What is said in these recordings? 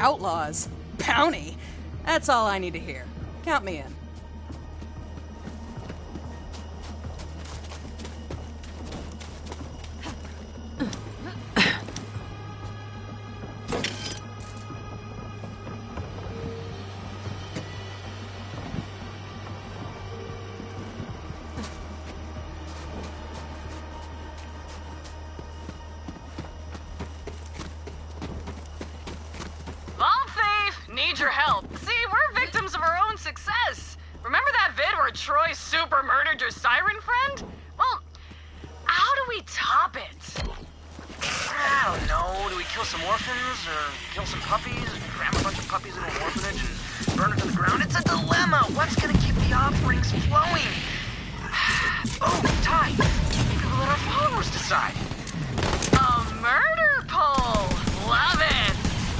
Outlaws? Bounty? That's all I need to hear. Count me in. Offerings flowing? Oh, Ty. We'll let our followers decide. A murder poll! Love it!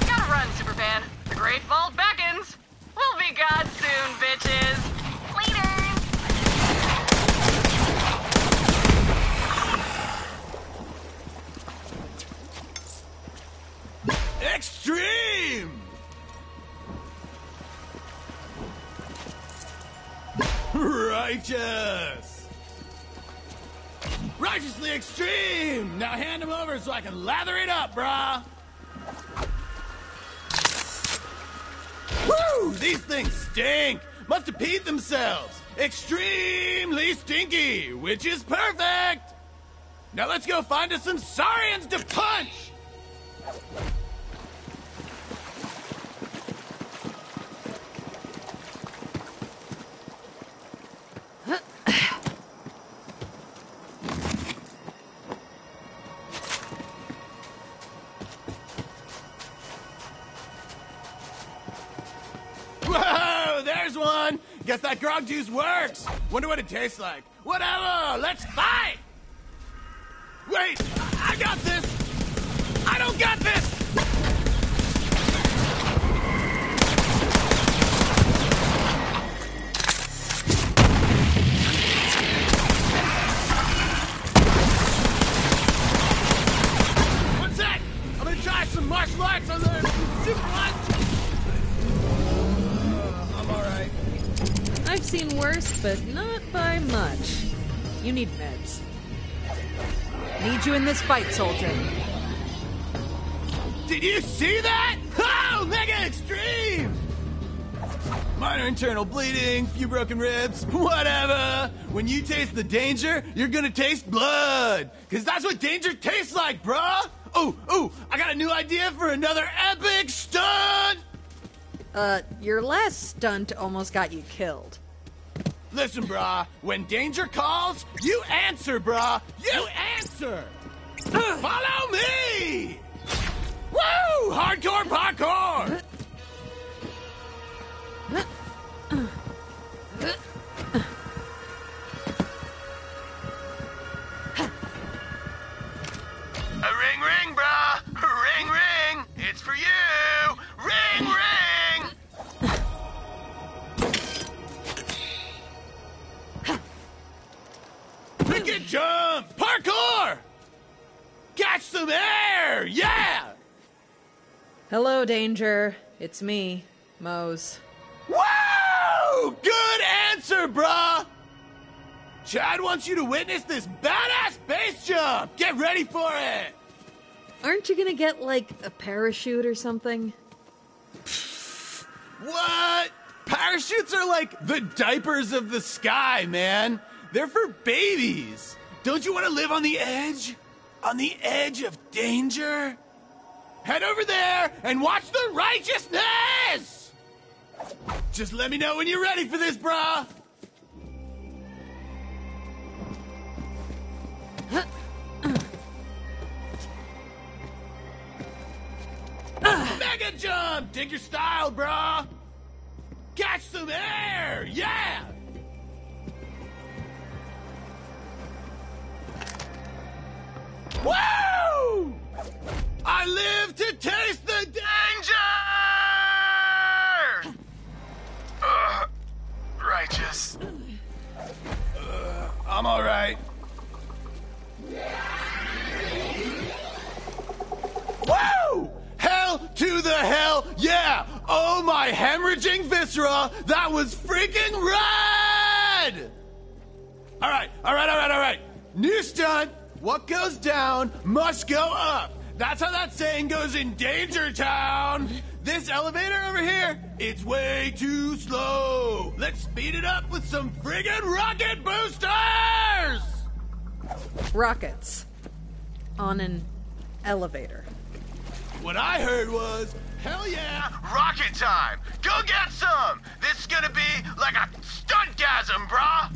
Gotta run, Superfan. The Great Vault beckons. We'll be God soon, bitches. Later! Extreme! Righteous! Righteously extreme! Now hand him over so I can lather it up, brah! Woo! These things stink! Must have peed themselves! Extremely stinky! Which is perfect! Now let's go find us some Saurians to punch! Juice works! Wonder what it tastes like. Whatever, let's fight! Wait, I got this! I don't got this! You need meds. Need you in this fight, soldier. Did you see that? Oh, mega extreme! Minor internal bleeding, few broken ribs, whatever. When you taste the danger, you're gonna taste blood. Cause that's what danger tastes like, bruh! Oh, oh, I got a new idea for another epic stunt! Uh, your last stunt almost got you killed. Listen, brah, when danger calls, you answer, brah! You answer! Follow me! Woo! Hardcore parkour! A ring ring, brah! Ring ring! It's for you! Ring ring! Some air! Yeah! Hello, Danger. It's me, Mose. Woo! Good answer, bruh! Chad wants you to witness this badass base jump! Get ready for it! Aren't you gonna get, like, a parachute or something? What? Parachutes are like the diapers of the sky, man. They're for babies. Don't you want to live on the edge? On the edge of danger? Head over there and watch the righteousness! Just let me know when you're ready for this, brah! Mega jump! Dig your style, brah! Catch some air! Yeah! Woo! I live to taste the danger! Ugh, righteous. Ugh, I'm alright. Woo! Hell to the hell, yeah! Oh, my hemorrhaging viscera that was freaking red! Alright, alright, alright, alright. New stunt. What goes down must go up. That's how that saying goes in Danger Town. This elevator over here, it's way too slow. Let's speed it up with some friggin' rocket boosters! Rockets. On an elevator. What I heard was, hell yeah, Rocket time! Go get some! This is gonna be like a stuntgasm, brah!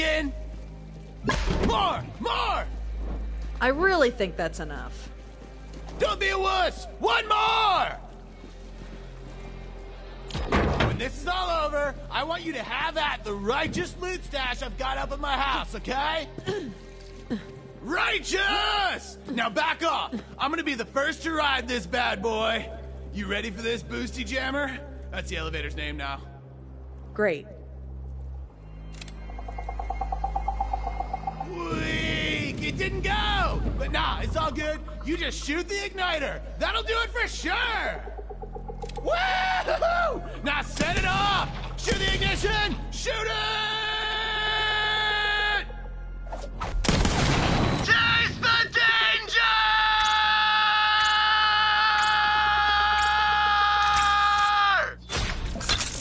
We're. More, more. I really think that's enough. Don't be a wuss. One more. When this is all over, I want you to have at the righteous loot stash I've got up in my house, okay? righteous! Now back off. I'm gonna be the first to ride this bad boy. You ready for this, Boosty Jammer? That's the elevator's name now. Great. Weak! It didn't go! But nah, it's all good. You just shoot the igniter. That'll do it for sure! Woo! Now set it off! Shoot the ignition! Shoot it! Taste the danger!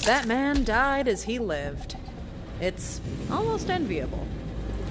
That man died as he lived. It's almost enviable.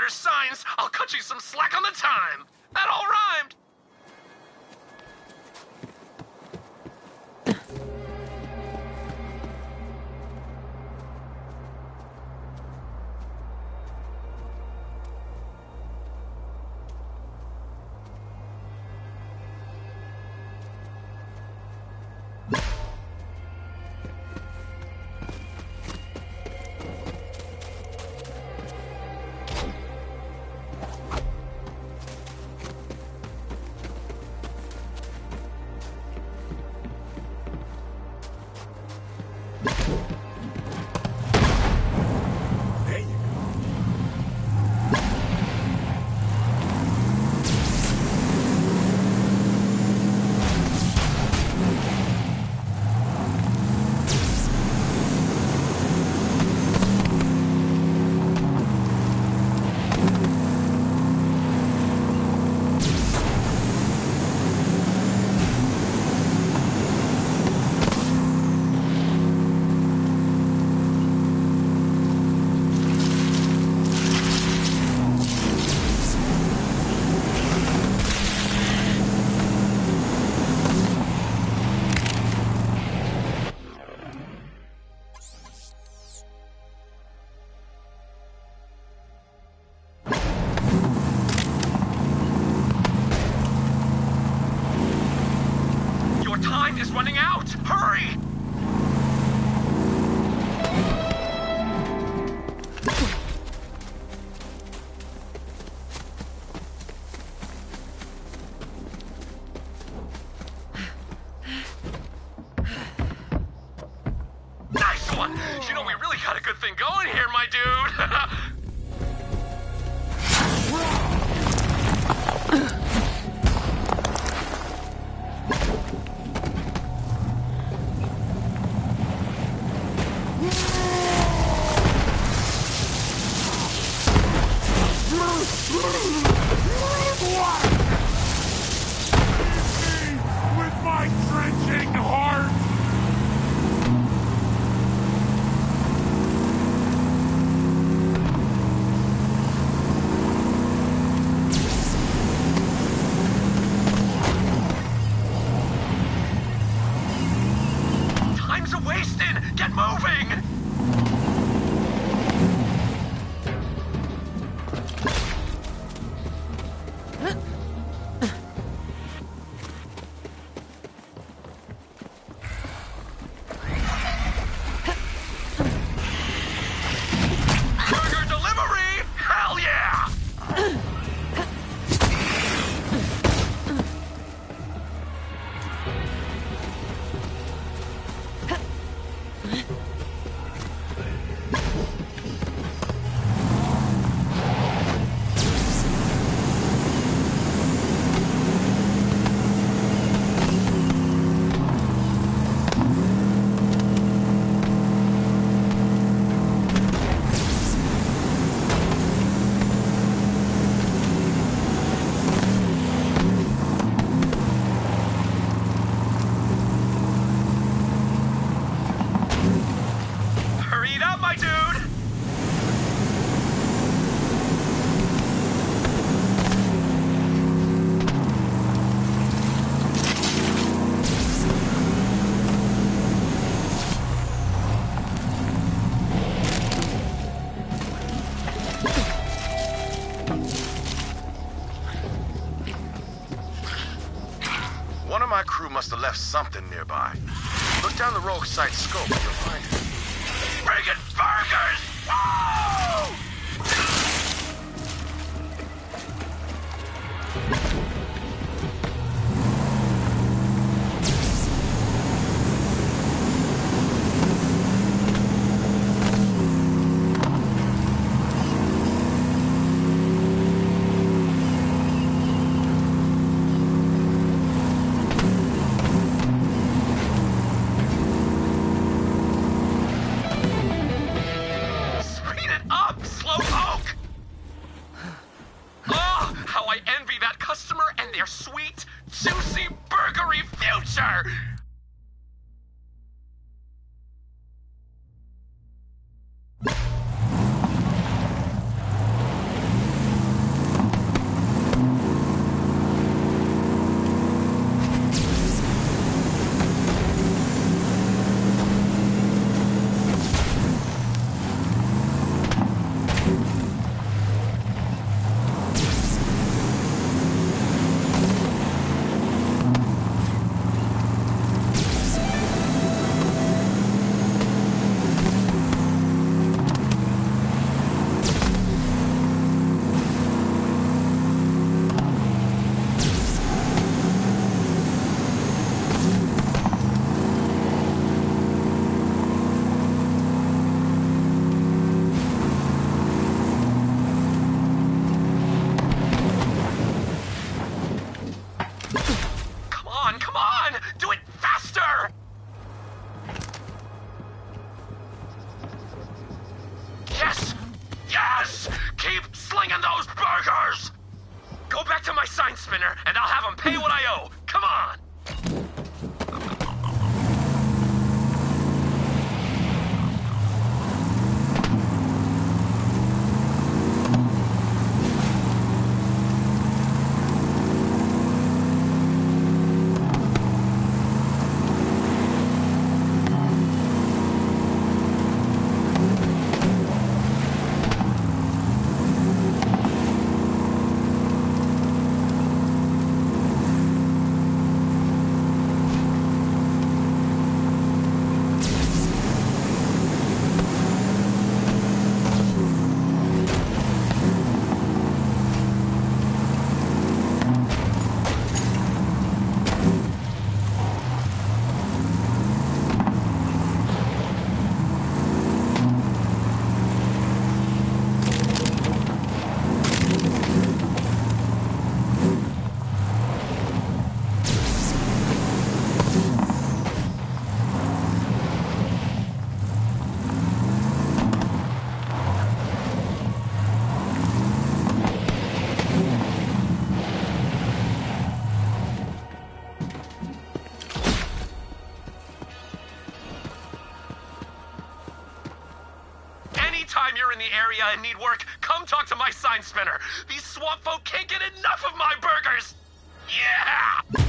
my is running out! Hurry! Ugh! Nearby. Look down the rogue site scope and you'll find it. Friggin' burgers! Whoa! Need work, come talk to my sign spinner. These swamp folk can't get enough of my burgers. Yeah!